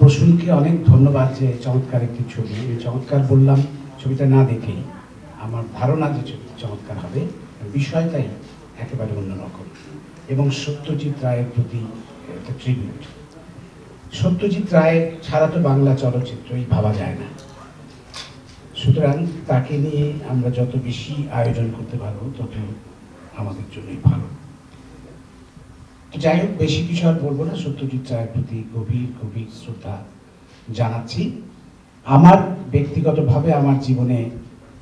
প্রসূনকে অনেক ধন্যবাদ যে চমৎকার একটি ছবি। এই চমৎকার বললাম, ছবিটা না দেখেই আমার ধারণা যে ছবি চমৎকার হবে বিষয়টাই একেবারে অন্যরকম। এবং সত্যজিৎ রায়ের প্রতি একটা ট্রিবিউট সত্যজিৎ রায়ের ছাড়া তো বাংলা চলচ্চিত্রই ভাবা যায় না। সুতরাং তাকে নিয়ে আমরা যত বেশি আয়োজন করতে পারব, তত আমাদের জন্যই ভালো। যাই হোক, বেশি কিছু আর বলব না। সত্যজিৎ রায়ের প্রতি গভীর গভীর শ্রদ্ধা জানাচ্ছি। আমার ব্যক্তিগতভাবে আমার জীবনে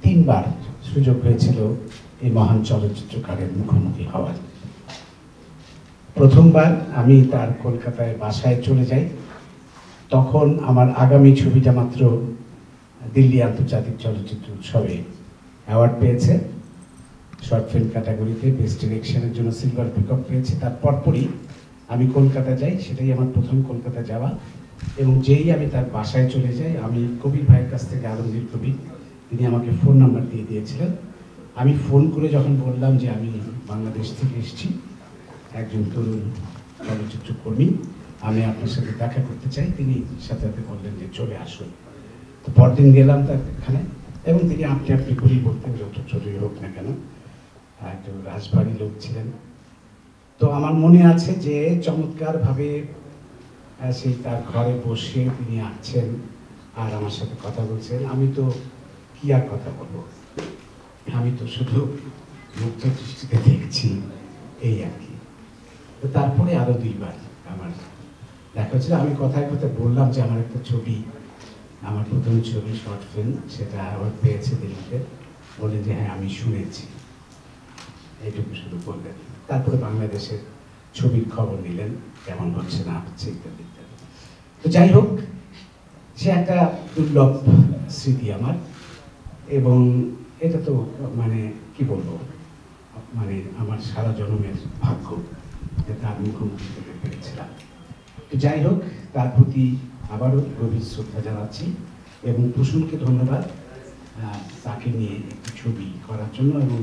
তিনবার সুযোগ হয়েছিল এই মহান চলচ্চিত্রকারের মুখোমুখি হওয়ার। প্রথমবার আমি তার কলকাতায় বাসায় চলে যাই। তখন আমার আগামী ছবিটা মাত্র দিল্লি আন্তর্জাতিক চলচ্চিত্র উৎসবে অ্যাওয়ার্ড পেয়েছে। শর্ট ফিল্ম ক্যাটাগরিতে বেস্ট ডিরেকশনের জন্য সিলভার পিকক পেয়েছে। তার পরপরই আমি কলকাতা যাই, সেটাই আমার প্রথম কলকাতা যাওয়া। এবং যেই আমি তার বাসায় চলে যাই, আমি কবির ভাইয়ের কাছ থেকে আলমগীর কবি, তিনি আমাকে ফোন নাম্বার দিয়ে দিয়েছিলেন। আমি ফোন করে যখন বললাম যে আমি বাংলাদেশ থেকে এসেছি, একজন তরুণ চলচ্চিত্র কর্মী, আমি আপনার সাথে দেখা করতে চাই। তিনি সাথে সাথে বললেন যে চলে আসুন। তো পরদিন গেলাম তার এখানে, এবং তিনি আপনি আপনি করেই বলতেন যত ছোটই হোক না কেন। একটু রাজবাড়ি লোক ছিলেন। তো আমার মনে আছে যে চমৎকারভাবে সেই তার ঘরে বসে তিনি আছেন আর আমার সাথে কথা বলছেন। আমি তো কি আর কথা বলব? আমি তো শুধু মুক্ত দৃষ্টিতে দেখছি, এই আর কি। তো তারপরে আরও দুইবার আমার দেখা হচ্ছিল আমি কথায় কথায় বললাম যে আমার একটা ছবি, আমার প্রথম ছবি শর্ট ফিল্ম সেটা আবার পেয়েছে দিল্লিতে। বলে যে হ্যাঁ আমি শুনেছি। এইটুকু শুধু বললেন তারপরে বাংলাদেশের ছবির খবর নিলেন, কেমন হচ্ছে না হচ্ছে ইত্যাদি ইত্যাদি। তো যাই হোক, সে একটা দুর্লভ স্মৃতি আমার, এবং এটা তো মানে কি বলব মানে আমার সারা জন্মের ভাগ্য যে তার মুখোমুখি হতে পেরেছিলাম। তো যাই হোক, তার প্রতি আবারও গভীর শ্রদ্ধা জানাচ্ছি, এবং কুসুমকে ধন্যবাদ তাকে নিয়ে একটি ছবি করার জন্য, এবং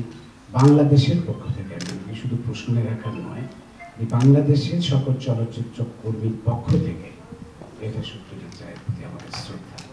বাংলাদেশের পক্ষ থেকে আমি শুধু প্রশ্নের একার নয় এই বাংলাদেশের সকল চলচ্চিত্র কর্মীর পক্ষ থেকে এটা সত্যজিৎ চায় প্রতি আমাদের শ্রদ্ধা।